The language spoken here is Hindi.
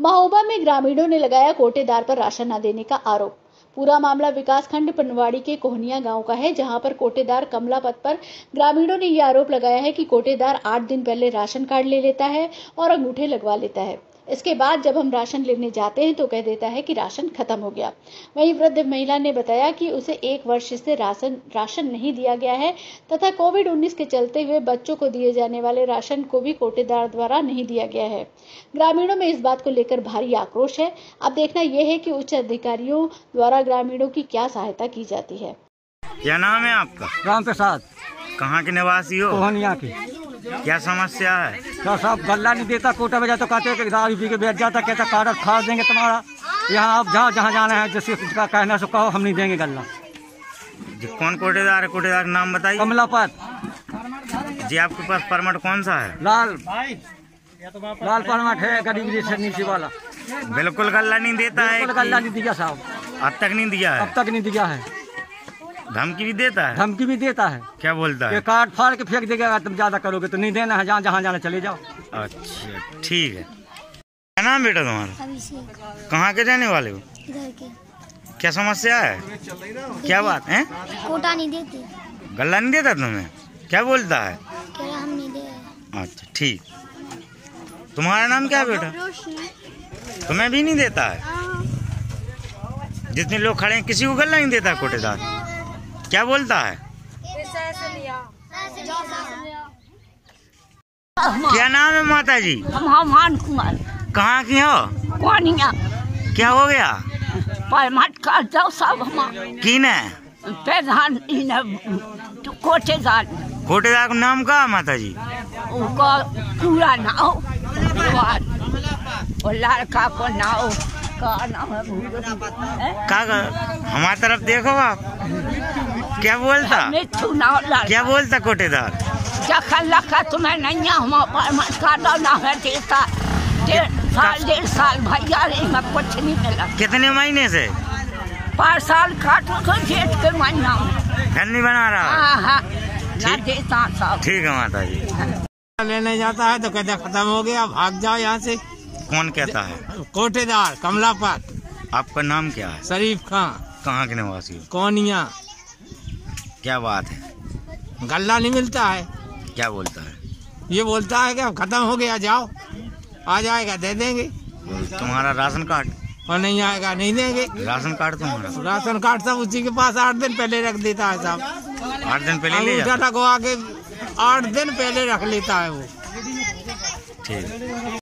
महोबा में ग्रामीणों ने लगाया कोटेदार पर राशन न देने का आरोप। पूरा मामला विकासखंड पनवाड़ी के कोहनिया गाँव का है, जहाँ पर कोटेदार कमला पथ पर ग्रामीणों ने यह आरोप लगाया है कि कोटेदार आठ दिन पहले राशन कार्ड ले लेता है और अंगूठे लगवा लेता है। इसके बाद जब हम राशन लेने जाते हैं तो कह देता है कि राशन खत्म हो गया। वहीं वृद्ध महिला ने बताया कि उसे एक वर्ष से राशन राशन नहीं दिया गया है तथा कोविड 19 के चलते हुए बच्चों को दिए जाने वाले राशन को भी कोटेदार द्वारा नहीं दिया गया है। ग्रामीणों में इस बात को लेकर भारी आक्रोश है। अब देखना यह है कि उच्च अधिकारियों द्वारा ग्रामीणों की क्या सहायता की जाती है। क्या नाम है आपका? राम प्रसाद। कहाँ के निवासी हो? की। क्या समस्या है? तो सब गल्ला नहीं देता कोटा में जाता कहते कि दारू पी के बैठ जाता कहता कागज़ फाड़ देंगे तुम्हारा। यहाँ आप जहाँ जहाँ जाना है जैसे उसका कहना सो कहो हम नहीं देंगे गल्ला। जी कौन कोटेदार है? कोटेदार नाम बताइए। कमलापत जी आपके पास परमिट कौन सा है? लाल। लाल परमठ है गरीब जी से नीचे वाला। बिल्कुल गल्ला नहीं देता है बिल्कुल गल्ला नहीं दिया साहब। अब तक नहीं दिया है? अब तक नहीं दिया है। धमकी भी देता है? धमकी भी देता है। क्या बोलता है? कार्ड फाड़ के फेंक देगा तुम ज़्यादा करोगे तो नहीं देना है जहाँ जहाँ जाना चले जाओ। अच्छा ठीक है। क्या नाम बेटा तुम्हारा? कहाँ के रहने वाले हो? क्या समस्या है? क्या बात है? कोटा नहीं देते। गल्ला नहीं देता तुम्हें? क्या बोलता है? हम नहीं दे अच्छा ठीक। तुम्हारा नाम क्या है बेटा? तुम्हें भी नहीं देता है? जितने लोग खड़े हैं किसी को गल्ला नहीं देता कोटेदार? क्या बोलता है? क्या नाम है माता जी हम हमान कुमार कहाँ की हो? कोनिया क्या हो गया? परमट कर दो सब हम ने प्रधान कोटेदार कोटेदार का नाम का माता जी उनका पूरा नाव और लड़का को नाव का नाम है हैं? का हमारी तरफ़ देखो आप। क्या बोलता? क्या बोलता कोटेदार जखन लखा तुम्हें नहीं हम ना है देता डेढ़ साल डेढ़ साल भैया रे में कुछ नहीं मिला। कितने महीने से? पाँच साल काट को जेठ के महीना में। घर नहीं बना रहा? हाँ हाँ। ठीक। है माता जी। लेने जाता है तो कहता खत्म हो गया भाग जाओ यहाँ से। कौन कहता है? कोटेदार कमलापत आपका नाम क्या है? शरीफ खां। कहाँ के निवासी कौनिया। क्या बात है? गल्ला नहीं मिलता है। क्या बोलता है? ये बोलता है कि अब खत्म हो गया जाओ। आ जाएगा दे देंगे। तुम्हारा राशन कार्ड? और नहीं आएगा नहीं देंगे। राशन कार्ड तुम्हारा? राशन कार्ड सब उसी के पास आठ दिन पहले रख देता है साहब। आठ दिन पहले ले जाता? आठ दिन पहले रख लेता है वो। ठीक।